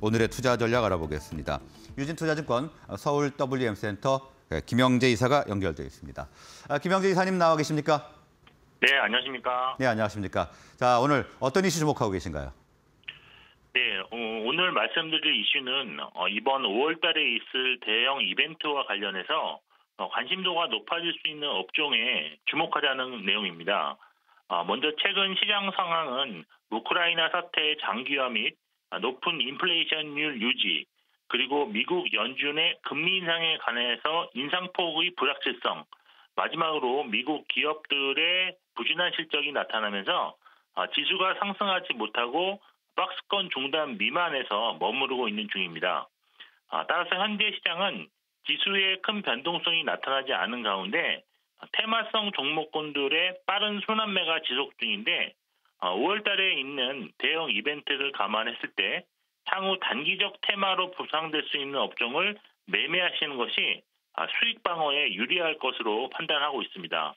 오늘의 투자 전략 알아보겠습니다. 유진투자증권 서울 WM센터 김영재 이사가 연결되어 있습니다. 아, 김영재 이사님 나와 계십니까? 네, 안녕하십니까? 네, 안녕하십니까? 자, 오늘 어떤 이슈 주목하고 계신가요? 네, 어, 오늘 말씀드릴 이슈는 어, 이번 5월 달에 있을 대형 이벤트와 관련해서 어, 관심도가 높아질 수 있는 업종에 주목하자는 내용입니다. 어, 먼저 최근 시장 상황은 우크라이나 사태의 장기화 및 높은 인플레이션율 유지, 그리고 미국 연준의 금리 인상에 관해서 인상폭의 불확실성, 마지막으로 미국 기업들의 부진한 실적이 나타나면서 어, 지수가 상승하지 못하고 박스권 중단 미만에서 머무르고 있는 중입니다. 어, 따라서 현재 시장은 지수의 큰 변동성이 나타나지 않은 가운데 테마성 종목군들의 빠른 순환매가 지속 중인데 5월 어, 달에 있는 대형 이벤트를 감안했을 때 향후 단기적 테마로 부상될 수 있는 업종을 매매하시는 것이 아, 수익 방어에 유리할 것으로 판단하고 있습니다.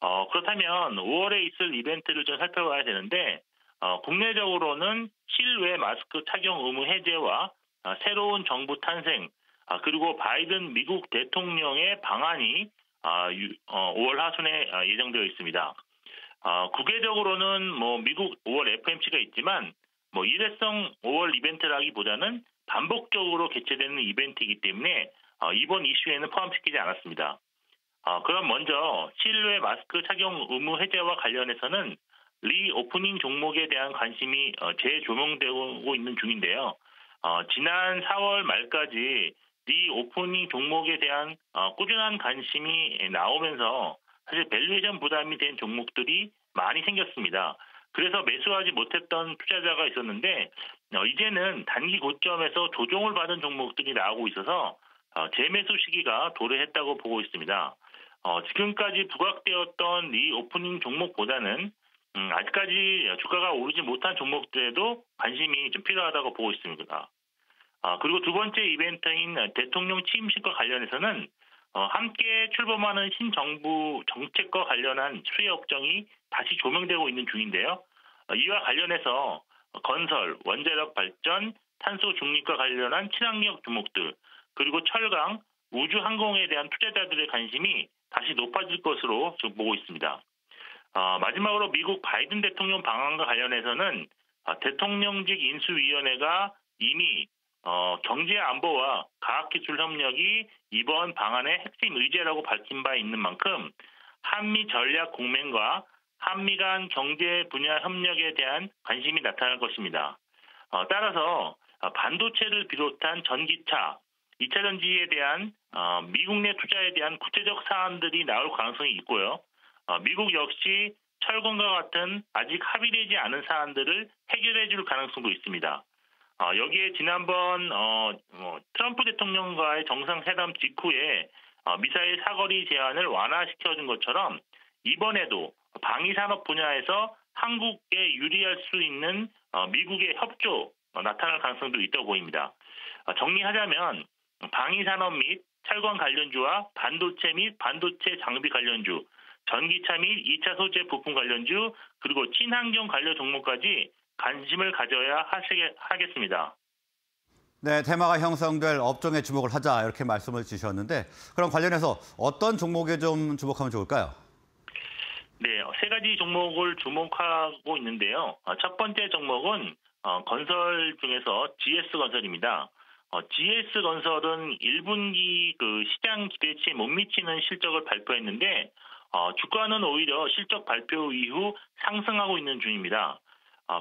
어, 그렇다면 5월에 있을 이벤트를 좀 살펴봐야 되는데 어, 국내적으로는 실외 마스크 착용 의무 해제와 어, 새로운 정부 탄생 아, 그리고 바이든 미국 대통령의 방한이 아, 5월 어, 하순에 아, 예정되어 있습니다. 아, 국외적으로는 뭐 미국 5월 FOMC가 있지만 뭐 일회성 5월 이벤트라기보다는 반복적으로 개최되는 이벤트이기 때문에 어, 이번 이슈에는 포함시키지 않았습니다. 어, 그럼 먼저 실외 마스크 착용 의무 해제와 관련해서는 reopening 종목에 대한 관심이 어, 재조명되고 있는 중인데요. 어, 지난 4월 말까지 reopening 종목에 대한 어, 꾸준한 관심이 나오면서 사실 valuation 부담이 된 종목들이 많이 생겼습니다. 그래서 매수하지 못했던 투자자가 있었는데 어, 이제는 단기 고점에서 조정을 받은 종목들이 나오고 있어서 어, 재매수 시기가 도래했다고 보고 있습니다. 어, 지금까지 부각되었던 reopening 종목보다는 음, 아직까지 주가가 오르지 못한 종목들에도 관심이 좀 필요하다고 보고 있습니다. 아, 그리고 두 번째 이벤트인 대통령 취임식과 관련해서는 어, 함께 출범하는 신정부 정책과 관련한 수혜 업종이 다시 조명되고 있는 중인데요. 어, 이와 관련해서 건설, 원자력 발전, 탄소 중립과 관련한 친환경 종목들, 그리고 철강, 우주 항공에 대한 투자자들의 관심이 다시 높아질 것으로 보고 있습니다. 어, 마지막으로 미국 바이든 대통령 방안과 관련해서는 어, 대통령직 인수위원회가 이미 어, 경제 안보와 과학기술 협력이 이번 방안의 핵심 의제라고 밝힌 바 있는 만큼 한미 전략 공맹과 한미 간 경제 분야 협력에 대한 관심이 나타날 것입니다. 어, 따라서 반도체를 비롯한 전기차, 2차 전지에 대한 어, 미국 내 투자에 대한 구체적 사안들이 나올 가능성이 있고요. 어, 미국 역시 철강과 같은 아직 합의되지 않은 사안들을 해결해 줄 가능성도 있습니다. 어, 여기에 지난번 어, 뭐, 트럼프 대통령과의 정상회담 직후에 어, 미사일 사거리 제한을 완화시켜준 것처럼 이번에도 방위산업 분야에서 한국에 유리할 수 있는 어, 미국의 협조 어, 나타날 가능성도 있다고 보입니다. 어, 정리하자면 방위산업 및 철강 관련주와 반도체 및 반도체 장비 관련주, 전기차 및 2차 소재 부품 관련주, 그리고 친환경 관련 종목까지 관심을 가져야 하시게, 하겠습니다. 네, 테마가 형성될 업종에 주목을 하자 이렇게 말씀을 주셨는데 그럼 관련해서 어떤 종목에 좀 주목하면 좋을까요? 네, 세 가지 종목을 주목하고 있는데요. 어, 첫 번째 종목은 어, 건설 중에서 GS건설입니다. 어, GS건설은 1분기 그 시장 기대치에 못 미치는 실적을 발표했는데 주가는 오히려 실적 발표 이후 상승하고 있는 중입니다.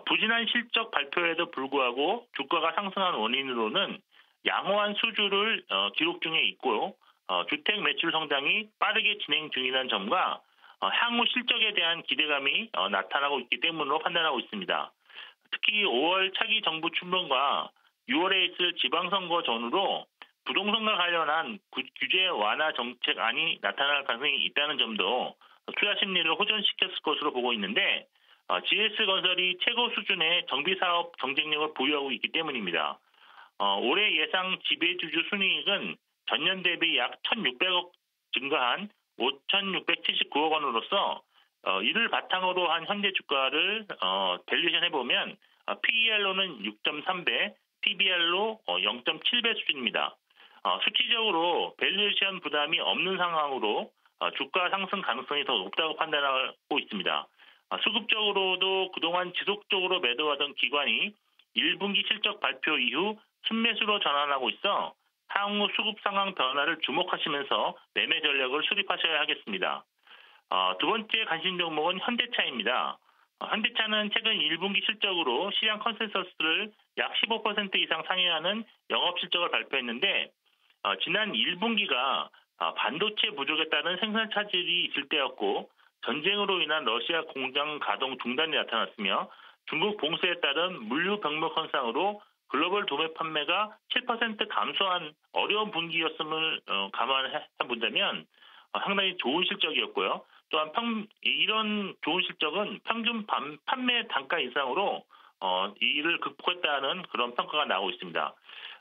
부진한 실적 발표에도 불구하고 주가가 상승한 원인으로는 양호한 수주를 기록 중에 있고 주택 매출 성장이 빠르게 진행 중이라는 점과 어, 향후 실적에 대한 기대감이 어, 나타나고 있기 때문으로 판단하고 있습니다. 특히 5월 차기 정부 출범과 6월에 있을 지방선거 전후로 부동산과 관련한 규제 완화 정책안이 나타날 가능성이 있다는 점도 투자 심리를 호전시켰을 것으로 보고 있는데 GS건설이 어, 최고 수준의 정비사업 경쟁력을 보유하고 있기 때문입니다. 올해 예상 지배주주 순이익은 전년 대비 약 1,600억 증가한 5,679억 원으로서 어, 이를 바탕으로 한 현재 주가를 어, valuation 해보면 어, PER로는 6.3배, PBR로 0.7배 수준입니다. 어, 수치적으로 valuation 부담이 없는 상황으로 어, 주가 상승 가능성이 더 높다고 판단하고 있습니다. 어, 수급적으로도 그동안 지속적으로 매도하던 기관이 1분기 실적 발표 이후 순매수로 전환하고 있어 향후 수급 상황 변화를 주목하시면서 매매 전략을 수립하셔야 하겠습니다. 어, 두 번째 관심 종목은 현대차입니다. 어, 현대차는 최근 1분기 실적으로 시장 컨센서스를 약 15% 이상 상회하는 영업 실적을 발표했는데 어, 지난 1분기가 어, 반도체 부족에 따른 생산 차질이 있을 때였고 전쟁으로 인한 러시아 공장 가동 중단이 나타났으며 중국 봉쇄에 따른 물류 병목 현상으로 글로벌 도매 판매가 7% 감소한 어려운 분기였음을 어, 감안해 본다면 어, 상당히 좋은 실적이었고요. 또한 평, 이런 좋은 실적은 평균 반- 판매 단가 이상으로 어, 이를 극복했다는 그런 평가가 나오고 있습니다.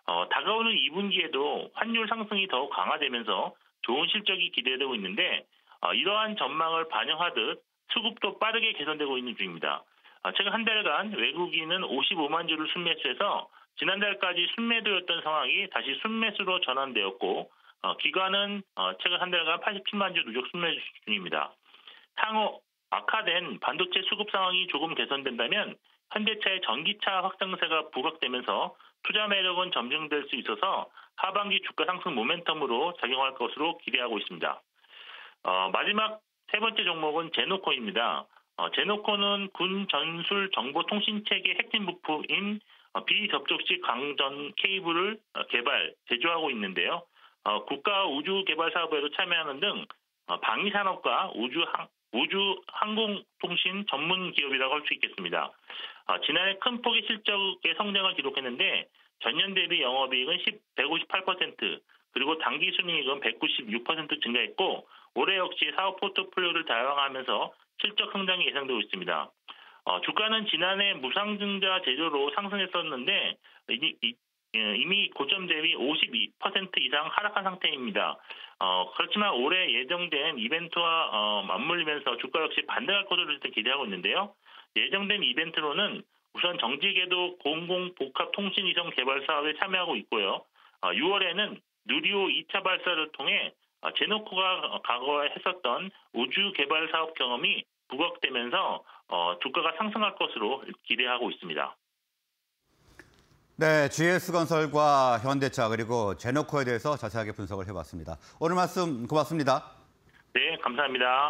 어, 다가오는 2분기에도 환율 상승이 더욱 강화되면서 좋은 실적이 기대되고 있는데 어, 이러한 전망을 반영하듯 수급도 빠르게 개선되고 있는 중입니다. 어, 최근 한 달간 외국인은 55만 주를 순매수해서 지난달까지 순매도였던 상황이 다시 순매수로 전환되었고 어, 기관은 어, 최근 한 달간 87만 주 누적 순매수 중입니다. 향후 악화된 반도체 수급 상황이 조금 개선된다면 현대차의 전기차 확장세가 부각되면서 투자 매력은 점증될 수 있어서 하반기 주가 상승 모멘텀으로 작용할 것으로 기대하고 있습니다. 어, 마지막 세 번째 종목은 제노코입니다. 어, 제노코는 군 전술 정보 통신 체계 핵심 부품인 어, 비접촉식 강전 케이블을 어, 개발, 제조하고 있는데요. 어, 국가 우주 개발 사업에도 참여하는 등 어, 방위 산업과 우주 항, 우주 항공 통신 전문 기업이라고 할 수 있겠습니다. 어, 지난해 큰 폭의 실적의 성장을 기록했는데 전년 대비 영업이익은 10, 158% 그리고 당기 순이익은 196% 증가했고 올해 역시 사업 포트폴리오를 다양화하면서 실적 성장이 예상되고 있습니다. 어, 주가는 지난해 무상증자 제조로 상승했었는데 이, 이, 예, 이미 고점 대비 52% 이상 하락한 상태입니다. 어, 그렇지만 올해 예정된 이벤트와 어, 맞물리면서 주가 역시 반등할 것으로 기대하고 있는데요. 예정된 이벤트로는 우선 정지궤도 공공복합 통신 이성 개발 사업에 참여하고 있고요. 어, 6월에는 누리호 2차 발사를 통해 어, 제노코가 과거에 했었던 우주 개발 사업 경험이 부각되면서 어, 주가가 상승할 것으로 기대하고 있습니다. 네, GS건설과 현대차 그리고 제노코에 대해서 자세하게 분석을 해봤습니다. 오늘 말씀 고맙습니다. 네, 감사합니다.